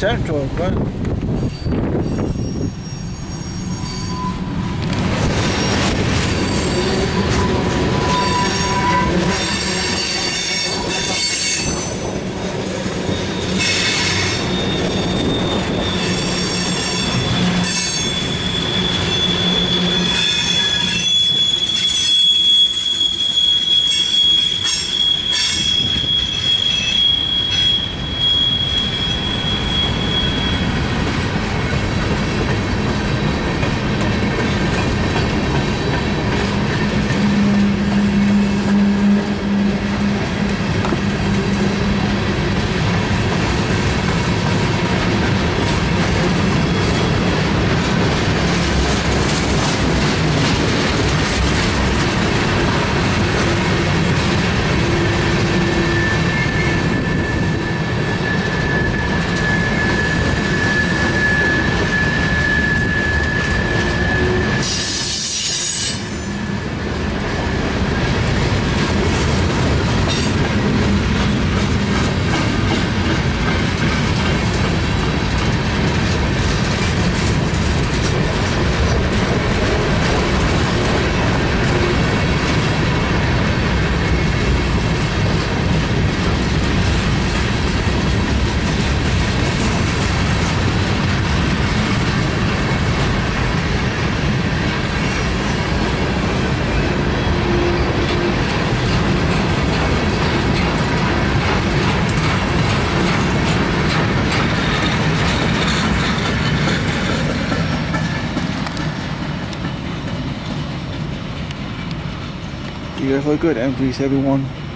Central, but you have a good and please everyone.